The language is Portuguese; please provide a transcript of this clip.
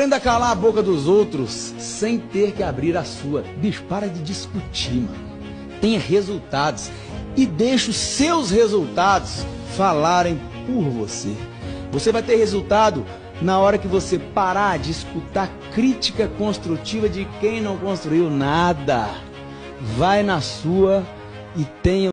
Aprenda a calar a boca dos outros sem ter que abrir a sua. Bicho, para de discutir, mano. Tenha resultados e deixe os seus resultados falarem por você. Você vai ter resultado na hora que você parar de escutar crítica construtiva de quem não construiu nada. Vai na sua e tenha